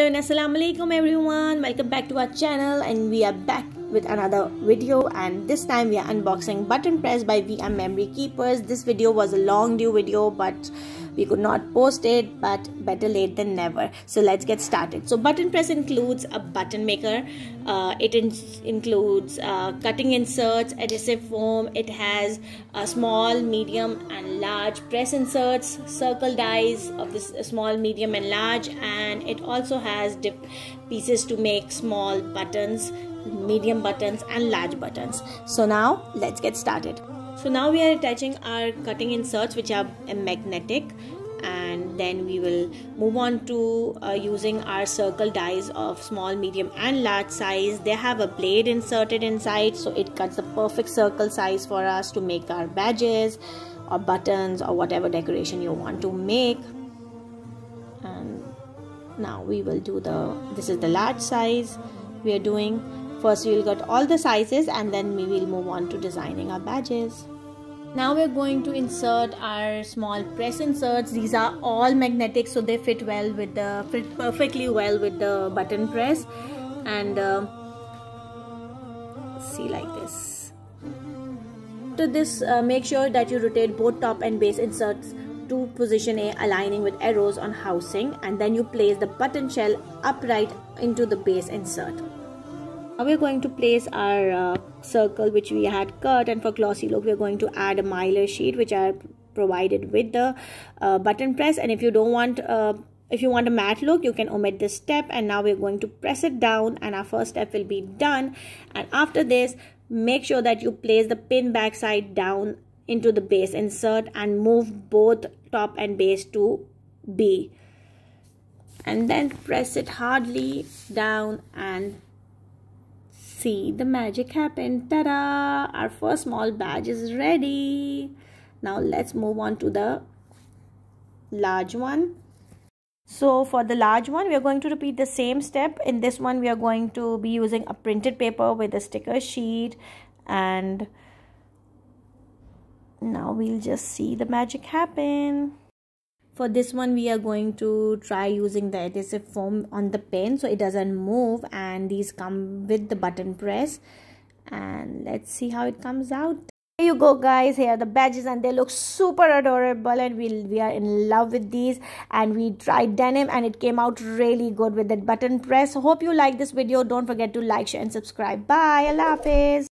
Hello and assalamu alaikum everyone. Welcome back to our channel and we are back with another video. And this time we are unboxing button press by We R Memory Keepers. This video was a long due video but we could not post it but better late than never. So let's get started. So button press includes a button maker. Uh, it in includes uh, cutting inserts adhesive foam. It has a small medium and large press inserts circle dies of this small medium and large. And it also has dip pieces to make small buttons medium buttons and large buttons. So now let's get started so now we are attaching our cutting inserts which are magnetic and then we will move on to uh, using our circle dies of small medium and large size. They have a blade inserted inside so it cuts the perfect circle size for us to make our badges or buttons or whatever decoration you want to make. And now we will do the this is the large size we are doing First we will get all the sizes and then we will move on to designing our badges. Now we're going to insert our small press inserts. These are all magnetic so they fit well with the fit perfectly well with the button press and uh, see like this. To this uh, make sure that you rotate both top and base inserts to position A aligning with arrows on housing and then you place the button shell upright into the base insert. Now we're going to place our uh, circle which we had cut and for glossy look we're going to add a mylar sheet which are provided with the uh, button press. And if you don't want uh, if you want a matte look you can omit this step. And now we're going to press it down and our first step will be done. And after this make sure that you place the pin back side down into the base insert and move both top and base to B. And then press it hardly down and see the magic happen ta-da! Our first small badge is ready. Now let's move on to the large one. So for the large one we are going to repeat the same step. In this one we are going to be using a printed paper with a sticker sheet. And now we'll just see the magic happen for this one we are going to try using the adhesive foam on the pen so it doesn't move and these come with the button press. And let's see how it comes out. Here you go guys. Here are the badges and they look super adorable and we we are in love with these. And we tried denim and it came out really good with that button press. Hope you like this video. Don't forget to like share and subscribe. Bye. Allah hafiz